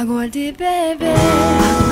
Agora de bebê.